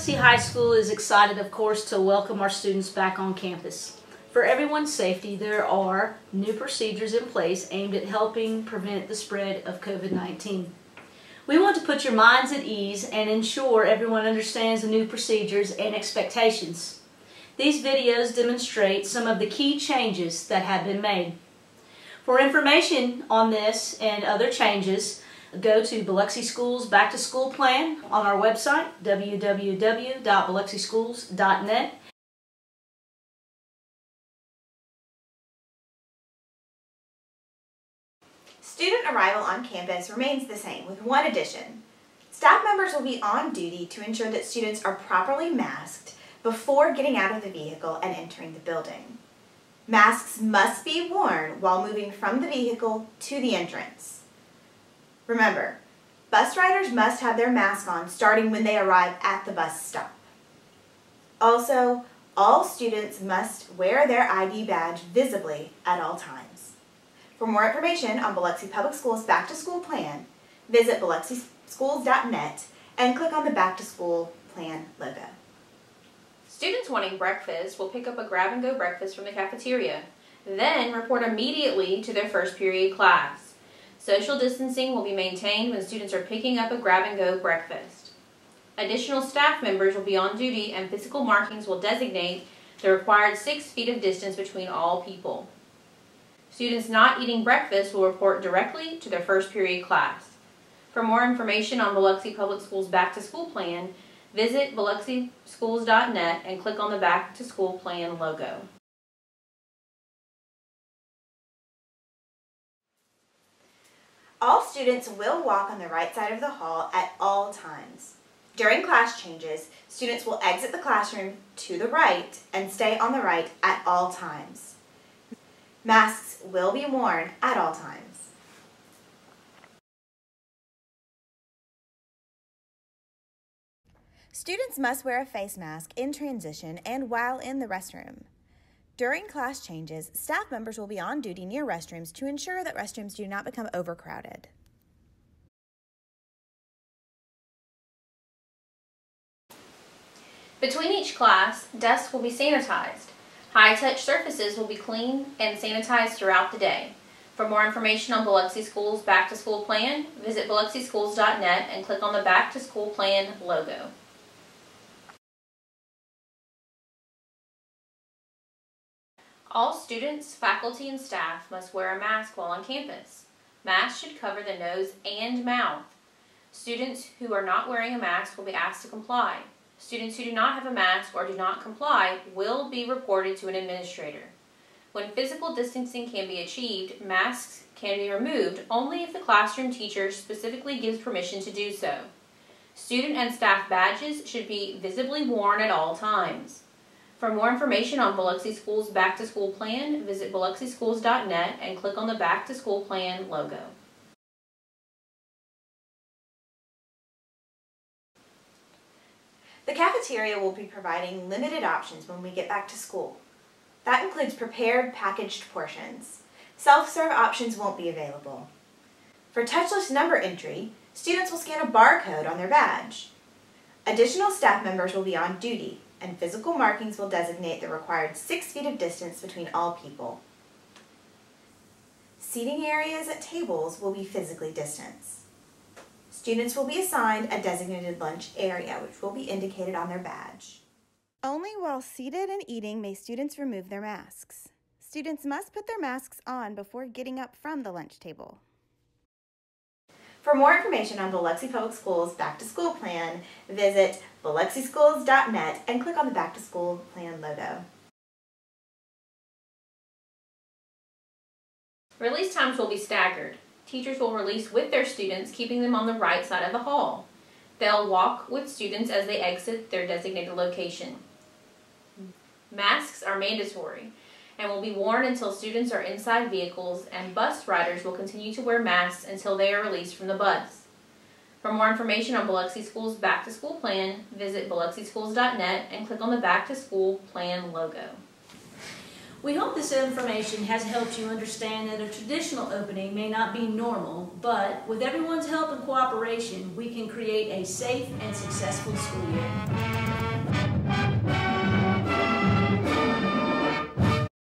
Biloxi High School is excited, of course, to welcome our students back on campus. For everyone's safety, there are new procedures in place aimed at helping prevent the spread of COVID-19. We want to put your minds at ease and ensure everyone understands the new procedures and expectations. These videos demonstrate some of the key changes that have been made. For information on this and other changes, go to Biloxi Schools Back to School Plan on our website, www.biloxischools.net. Student arrival on campus remains the same with one addition. Staff members will be on duty to ensure that students are properly masked before getting out of the vehicle and entering the building. Masks must be worn while moving from the vehicle to the entrance. Remember, bus riders must have their mask on starting when they arrive at the bus stop. Also, all students must wear their ID badge visibly at all times. For more information on Biloxi Public Schools Back to School Plan, visit biloxischools.net and click on the Back to School Plan logo. Students wanting breakfast will pick up a grab-and-go breakfast from the cafeteria, then report immediately to their first period class. Social distancing will be maintained when students are picking up a grab-and-go breakfast. Additional staff members will be on duty and physical markings will designate the required six feet of distance between all people. Students not eating breakfast will report directly to their first period class. For more information on Biloxi Public Schools Back to School Plan, Visit biloxischools.net and click on the Back to School Plan logo. All students will walk on the right side of the hall at all times. During class changes, students will exit the classroom to the right and stay on the right at all times. Masks will be worn at all times. Students must wear a face mask in transition and while in the restroom. During class changes, staff members will be on duty near restrooms to ensure that restrooms do not become overcrowded. Between each class, desks will be sanitized. High-touch surfaces will be cleaned and sanitized throughout the day. For more information on Biloxi Schools Back to School Plan, visit biloxischools.net and click on the Back to School Plan logo. All students, faculty, and staff must wear a mask while on campus. Masks should cover the nose and mouth. Students who are not wearing a mask will be asked to comply. Students who do not have a mask or do not comply will be reported to an administrator. When physical distancing can be achieved, masks can be removed only if the classroom teacher specifically gives permission to do so. Student and staff badges should be visibly worn at all times. For more information on Biloxi Schools Back to School Plan, visit biloxischools.net and click on the Back to School Plan logo. The cafeteria will be providing limited options when we get back to school. That includes prepared packaged portions. Self-serve options won't be available. For touchless number entry, students will scan a barcode on their badge. Additional staff members will be on duty, and physical markings will designate the required six feet of distance between all people. Seating areas at tables will be physically distanced. Students will be assigned a designated lunch area, which will be indicated on their badge. Only while seated and eating may students remove their masks. Students must put their masks on before getting up from the lunch table. For more information on Biloxi Public Schools Back to School Plan, visit biloxischools.net and click on the Back to School Plan logo. Release times will be staggered. Teachers will release with their students, keeping them on the right side of the hall. They'll walk with students as they exit their designated location. Masks are mandatory and will be worn until students are inside vehicles and bus riders will continue to wear masks until they are released from the bus. For more information on Biloxi Schools Back to School Plan, visit biloxischools.net and click on the Back to School Plan logo. We hope this information has helped you understand that a traditional opening may not be normal, but with everyone's help and cooperation, we can create a safe and successful school year.